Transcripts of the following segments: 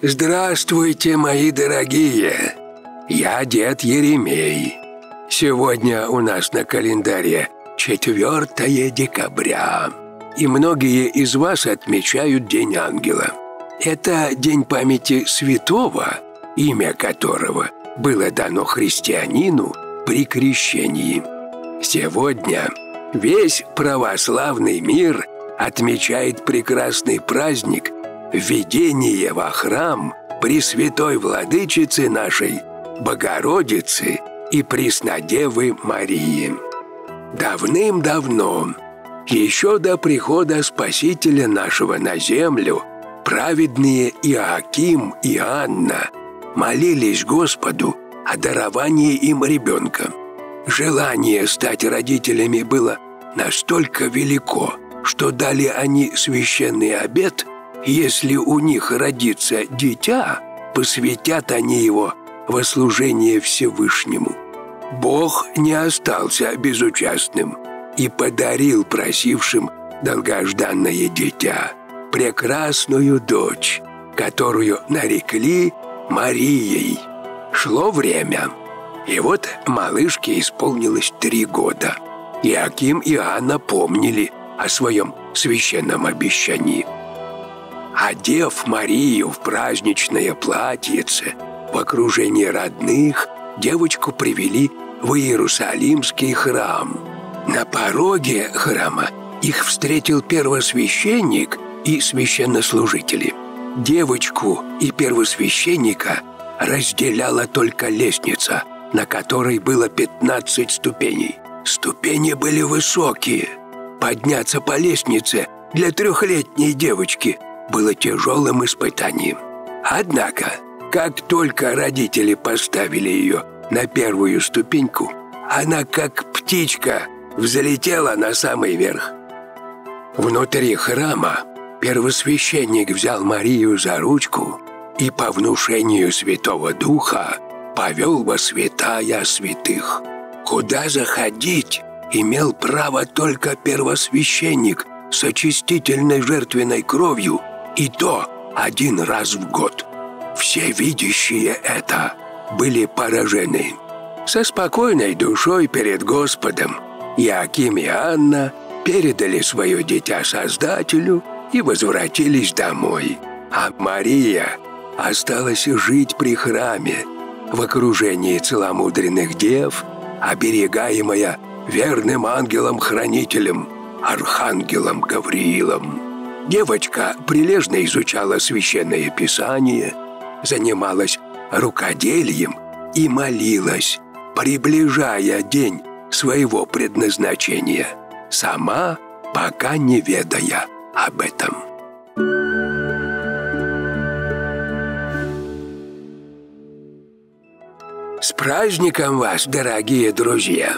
Здравствуйте, мои дорогие! Я дед Еремей. Сегодня у нас на календаре 4 декабря, и многие из вас отмечают День Ангела. Это день памяти святого, имя которого было дано христианину при крещении. Сегодня весь православный мир отмечает прекрасный праздник – введение во храм Пресвятой Владычицы нашей, Богородицы и Преснодевы Марии. Давным-давно, еще до прихода Спасителя нашего на землю, праведные Иоаким и Анна молились Господу о даровании им ребенка. Желание стать родителями было настолько велико, что дали они священный обет – если у них родится дитя, посвятят они его во служение Всевышнему. Бог не остался безучастным и подарил просившим долгожданное дитя, прекрасную дочь, которую нарекли Марией. Шло время, и вот малышке исполнилось три года. Иаким и Анна помнили о своем священном обещании – Одев Марию в праздничное платьице, в окружении родных, девочку привели в Иерусалимский храм. На пороге храма их встретил первосвященник и священнослужители. Девочку и первосвященника разделяла только лестница, на которой было 15 ступеней. Ступени были высокие. Подняться по лестнице для трехлетней девочки – было тяжелым испытанием. Однако, как только родители поставили ее на первую ступеньку, она, как птичка, взлетела на самый верх. Внутри храма первосвященник взял Марию за ручку и по внушению Святого Духа повел во святая святых. Куда заходить имел право только первосвященник с очистительной жертвенной кровью и то один раз в год. Все видящие это были поражены. Со спокойной душой перед Господом Яким и Анна передали свое дитя Создателю и возвратились домой. А Мария осталась жить при храме в окружении целомудренных дев, оберегаемая верным ангелом-хранителем, архангелом Гавриилом. Девочка прилежно изучала священное писание, занималась рукоделием и молилась, приближая день своего предназначения, сама пока не ведая об этом. С праздником вас, дорогие друзья!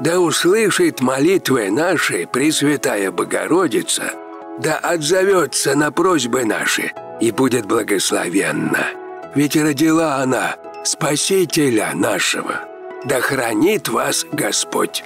Да услышит молитвы наши Пресвятая Богородица – да отзовется на просьбы наши и будет благословенна. Ведь родила она Спасителя нашего. Да хранит вас Господь!»